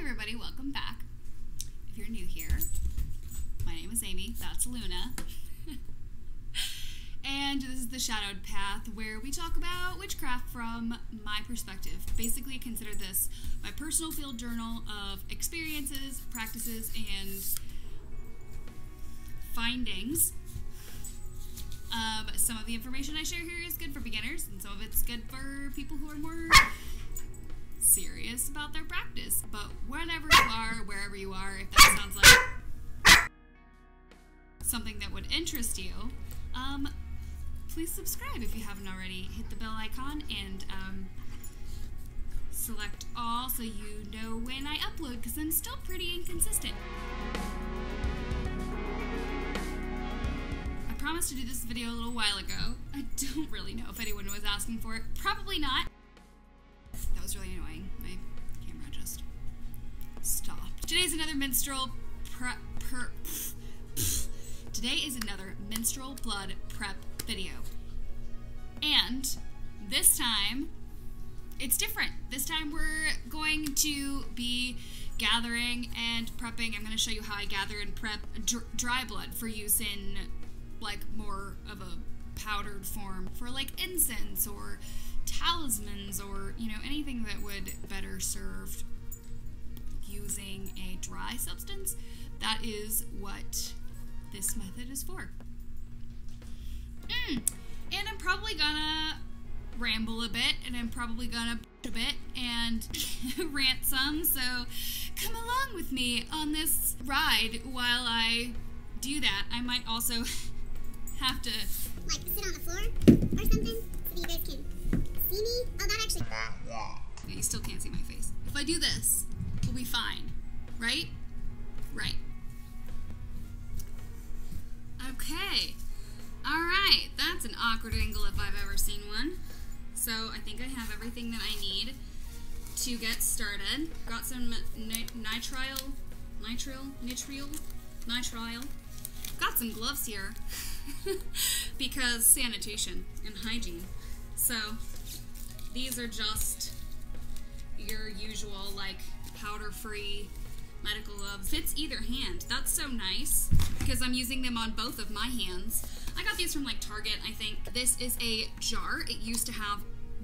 everybody, welcome back. If you're new here, my name is Ami, that's Luna. and this is the Shadowed Path where we talk about witchcraft from my perspective. Basically, consider this my personal field journal of experiences, practices, and findings. Um, some of the information I share here is good for beginners, and some of it's good for people who are more serious about their practice. But whenever you are, wherever you are, if that sounds like something that would interest you, um, please subscribe if you haven't already. Hit the bell icon and um, select all so you know when I upload because I'm still pretty inconsistent. I promised to do this video a little while ago. I don't really know if anyone was asking for it. Probably not. Today's another menstrual prep. Per, Today is another menstrual blood prep video. And this time, it's different. This time we're going to be gathering and prepping. I'm going to show you how I gather and prep dr dry blood for use in like more of a powdered form for like incense or talismans or, you know, anything that would better serve using a dry substance. That is what this method is for. Mm. And I'm probably gonna ramble a bit, and I'm probably gonna a bit and rant some, so come along with me on this ride while I do that. I might also have to like sit on the floor or something so you guys can see me. Oh, that actually. Yeah, you still can't see my face. If I do this, we'll be fine, right? Right. Okay. Alright, that's an awkward angle if I've ever seen one. So I think I have everything that I need to get started. Got some nitrile, nitrile, nitrile, nitrile. Got some gloves here because sanitation and hygiene. So these are just your usual like powder-free medical gloves. Fits either hand. That's so nice because I'm using them on both of my hands. I got these from like Target, I think. This is a jar. It used to have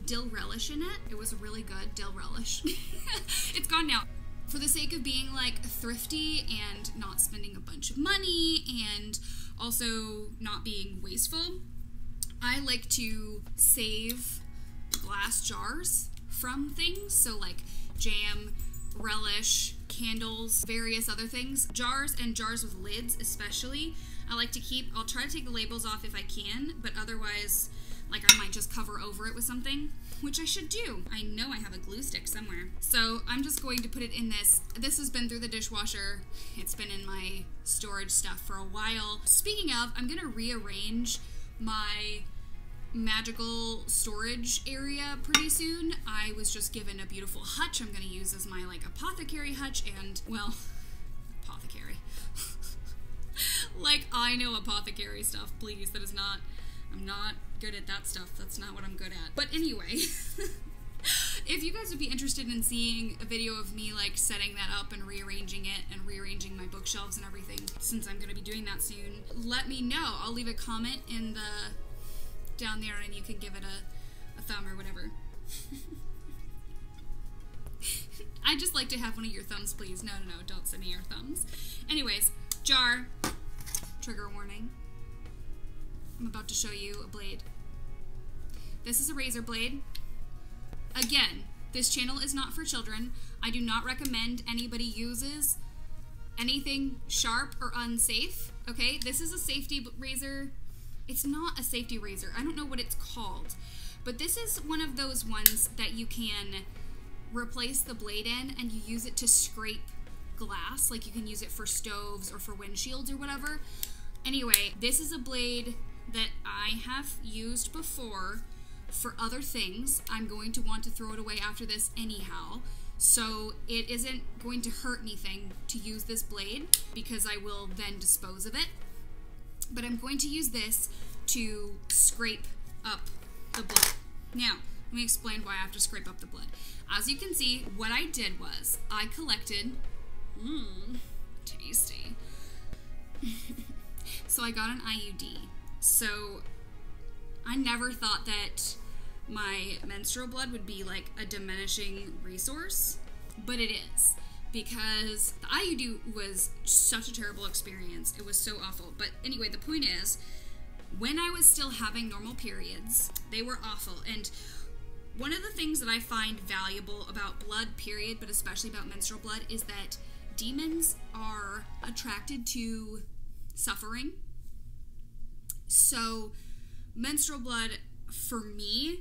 dill relish in it. It was a really good, dill relish. it's gone now. For the sake of being like thrifty and not spending a bunch of money and also not being wasteful, I like to save glass jars from things. So like jam, relish, candles, various other things. Jars and jars with lids, especially. I like to keep, I'll try to take the labels off if I can, but otherwise, like I might just cover over it with something, which I should do. I know I have a glue stick somewhere. So I'm just going to put it in this. This has been through the dishwasher. It's been in my storage stuff for a while. Speaking of, I'm gonna rearrange my magical storage area pretty soon. I was just given a beautiful hutch I'm going to use as my like apothecary hutch and well, apothecary. like I know apothecary stuff, please. That is not I'm not good at that stuff. That's not what I'm good at. But anyway, if you guys would be interested in seeing a video of me like setting that up and rearranging it and rearranging my bookshelves and everything, since I'm going to be doing that soon, let me know. I'll leave a comment in the down there and you can give it a, a thumb or whatever. I'd just like to have one of your thumbs, please. No, no, no, don't send me your thumbs. Anyways, jar, trigger warning. I'm about to show you a blade. This is a razor blade. Again, this channel is not for children. I do not recommend anybody uses anything sharp or unsafe. Okay, this is a safety razor it's not a safety razor. I don't know what it's called. But this is one of those ones that you can replace the blade in and you use it to scrape glass. Like you can use it for stoves or for windshields or whatever. Anyway, this is a blade that I have used before for other things. I'm going to want to throw it away after this anyhow. So it isn't going to hurt anything to use this blade because I will then dispose of it but I'm going to use this to scrape up the blood. Now, Let me explain why I have to scrape up the blood. As you can see, what I did was I collected. Mmm, tasty. so I got an IUD. So I never thought that my menstrual blood would be like a diminishing resource, but it is because the IUD was such a terrible experience. It was so awful. But anyway, the point is, when I was still having normal periods, they were awful. And one of the things that I find valuable about blood, period, but especially about menstrual blood, is that demons are attracted to suffering. So, menstrual blood for me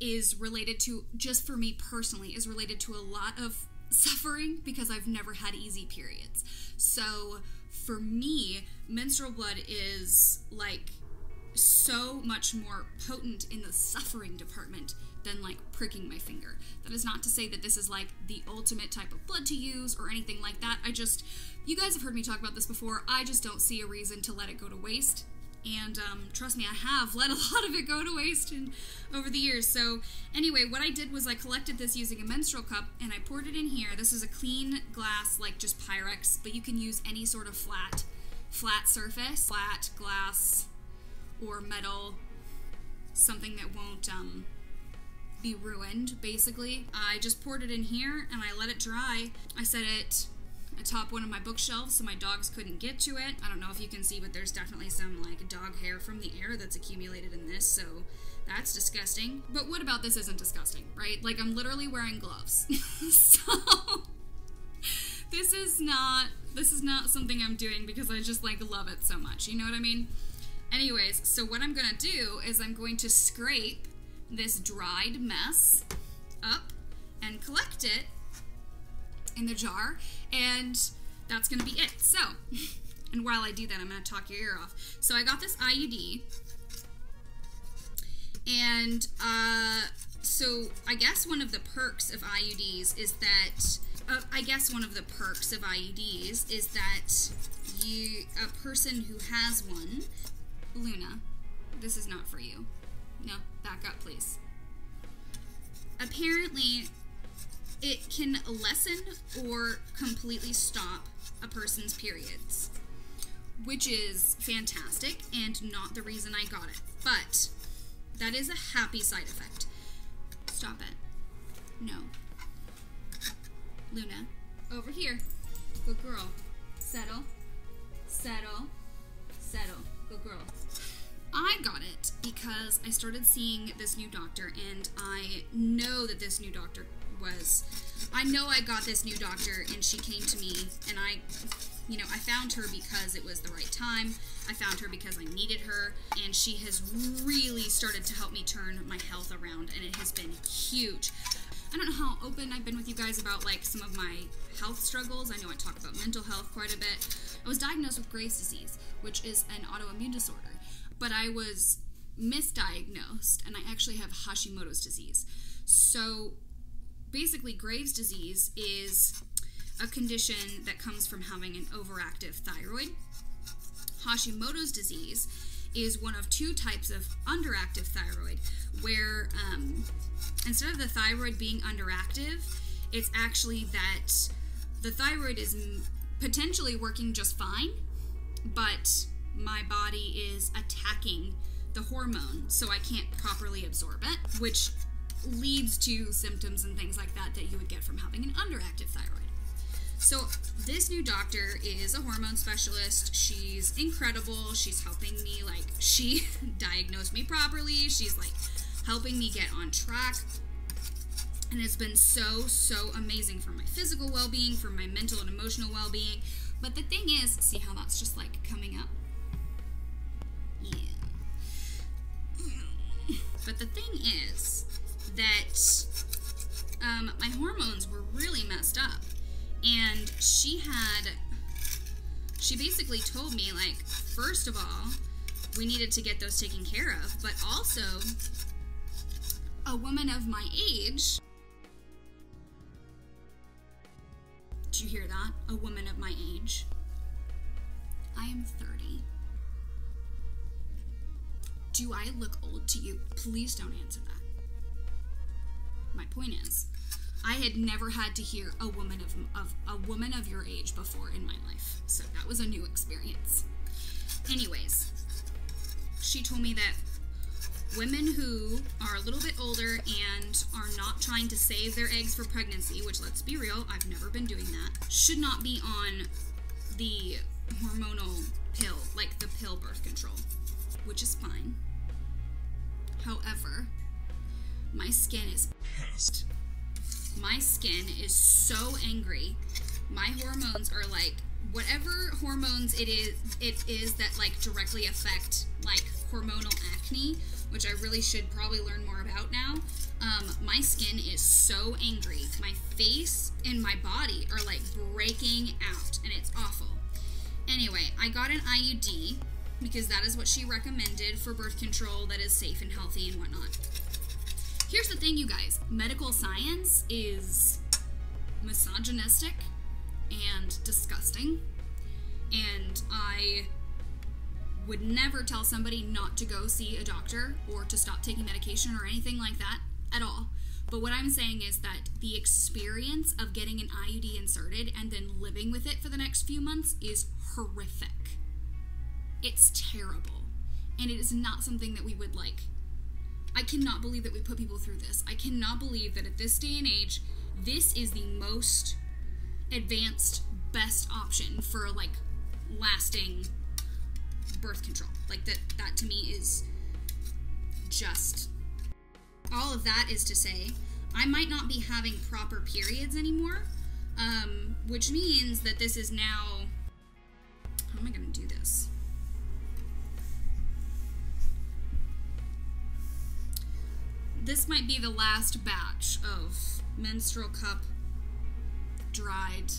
is related to, just for me personally, is related to a lot of suffering because I've never had easy periods. So, for me, menstrual blood is like so much more potent in the suffering department than like pricking my finger. That is not to say that this is like the ultimate type of blood to use or anything like that. I just, you guys have heard me talk about this before. I just don't see a reason to let it go to waste. And um, trust me, I have let a lot of it go to waste in, over the years. So, anyway, what I did was I collected this using a menstrual cup and I poured it in here. This is a clean glass, like just Pyrex, but you can use any sort of flat, flat surface, flat glass or metal, something that won't um, be ruined, basically. I just poured it in here and I let it dry. I set it atop one of my bookshelves so my dogs couldn't get to it. I don't know if you can see, but there's definitely some like dog hair from the air that's accumulated in this, so that's disgusting. But what about this isn't disgusting, right? Like I'm literally wearing gloves. so this is not this is not something I'm doing because I just like love it so much. You know what I mean? Anyways, so what I'm gonna do is I'm going to scrape this dried mess up and collect it in the jar, and that's gonna be it. So, and while I do that, I'm gonna talk your ear off. So I got this IUD, and uh, so I guess one of the perks of IUDs is that uh, I guess one of the perks of IUDs is that you a person who has one, Luna, this is not for you. No, back up, please. Apparently, it can lessen or completely stop a person's periods, which is fantastic and not the reason I got it. But that is a happy side effect. Stop it. No. Luna, over here. Good girl. Settle. Settle. Settle. Good girl. I got it because I started seeing this new doctor, and I know that this new doctor was. I know I got this new doctor, and she came to me, and I, you know, I found her because it was the right time. I found her because I needed her, and she has really started to help me turn my health around, and it has been huge. I don't know how open I've been with you guys about like some of my health struggles. I know I talk about mental health quite a bit. I was diagnosed with Graves' disease, which is an autoimmune disorder but I was misdiagnosed and I actually have Hashimoto's disease. So basically, Graves' disease is a condition that comes from having an overactive thyroid. Hashimoto's disease is one of two types of underactive thyroid, where um, instead of the thyroid being underactive, it's actually that the thyroid is potentially working just fine, but my body is attacking the hormone so I can't properly absorb it, which leads to symptoms and things like that that you would get from having an underactive thyroid. So, this new doctor is a hormone specialist. She's incredible. She's helping me, like, she diagnosed me properly. She's, like, helping me get on track. And it's been so, so amazing for my physical well being, for my mental and emotional well being. But the thing is, see how that's just, like, coming up? Yeah. Mm. But the thing is that um, my hormones were really messed up. And she had, she basically told me, like, first of all, we needed to get those taken care of, but also, a woman of my age. Did you hear that? A woman of my age. I am 30. Do I look old to you? Please don't answer that. My point is, I had never had to hear a woman of, of a woman of your age before in my life. So that was a new experience. Anyways, she told me that women who are a little bit older and are not trying to save their eggs for pregnancy, which let's be real, I've never been doing that, should not be on the hormonal pill, like the pill birth control, which is fine. However, my skin is pissed. My skin is so angry. My hormones are like whatever hormones it is it is that like directly affect like hormonal acne, which I really should probably learn more about now. Um, my skin is so angry. My face and my body are like breaking out, and it's awful. Anyway, I got an IUD because that is what she recommended for birth control that is safe and healthy and whatnot. Here's the thing, you guys medical science is misogynistic and disgusting, and I would never tell somebody not to go see a doctor or to stop taking medication or anything like that at all. But what I'm saying is that the experience of getting an IUD inserted and then living with it for the next few months is horrific. It's terrible. And it is not something that we would like. I cannot believe that we put people through this. I cannot believe that at this day and age, this is the most advanced, best option for like lasting birth control. Like that that to me is just all of that is to say I might not be having proper periods anymore, um, which means that this is now. How am I going to do this? This might be the last batch of menstrual cup dried,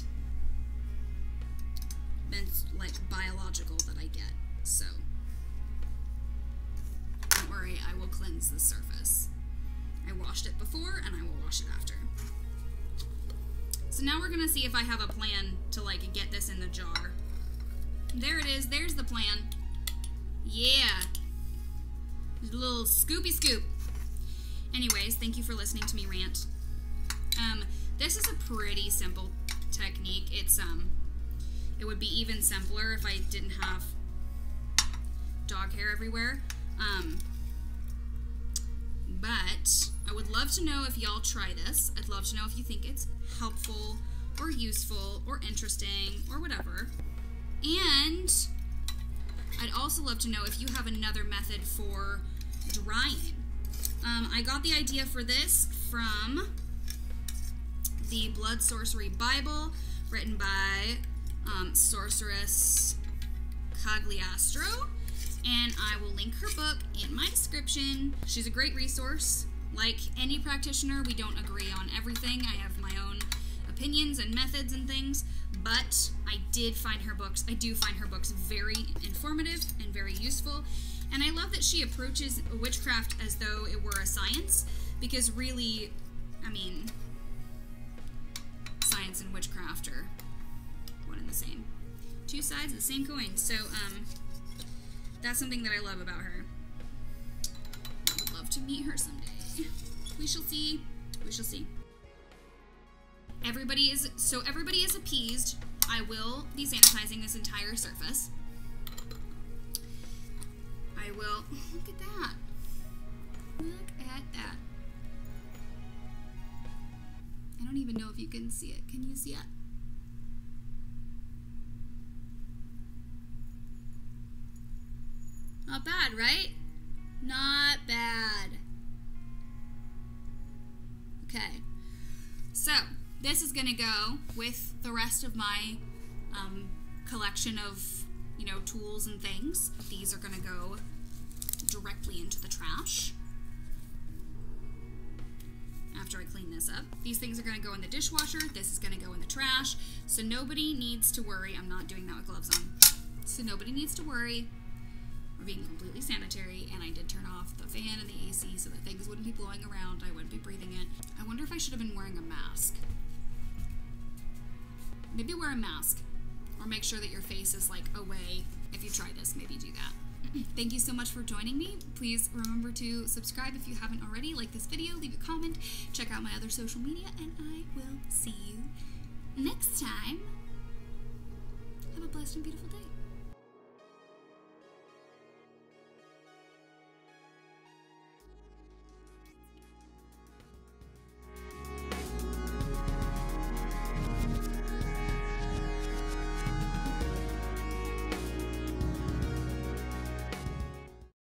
like biological that I get. So, don't worry, I will cleanse the surface. I washed it before and I will wash it after. So now we're gonna see if I have a plan to like get this in the jar. There it is, there's the plan. Yeah. Little scoopy scoop. Anyways, thank you for listening to me rant. Um, this is a pretty simple technique. It's, um, it would be even simpler if I didn't have dog hair everywhere. Um, but I would love to know if y'all try this. I'd love to know if you think it's helpful or useful or interesting or whatever. And I'd also love to know if you have another method for drying. Um, I got the idea for this from the Blood Sorcery Bible, written by um, Sorceress Cagliastro and I will link her book in my description. She's a great resource. Like any practitioner, we don't agree on everything. I have my own opinions and methods and things, but I did find her books, I do find her books very informative and very useful. And I love that she approaches witchcraft as though it were a science, because really, I mean, science and witchcraft are one and the same. Two sides of the same coin. So, um, that's something that I love about her. I would love to meet her someday. We shall see. We shall see. Everybody is so everybody is appeased. I will be sanitizing this entire surface. I will look at that. Look at that. I don't even know if you can see it. Can you see it? Not bad, right? Not bad. Okay. So, this is going to go with the rest of my um, collection of, you know, tools and things. These are going to go directly into the trash after I clean this up. These things are going to go in the dishwasher. This is going to go in the trash. So nobody needs to worry. I'm not doing that with gloves on. So nobody needs to worry we're being completely sanitary, and I did turn off the fan and the AC so that things wouldn't be blowing around, I wouldn't be breathing it. I wonder if I should have been wearing a mask. Maybe wear a mask, or make sure that your face is like away. If you try this, maybe do that. Thank you so much for joining me. Please remember to subscribe if you haven't already, like this video, leave a comment, check out my other social media, and I will see you next time. Have a blessed and beautiful day.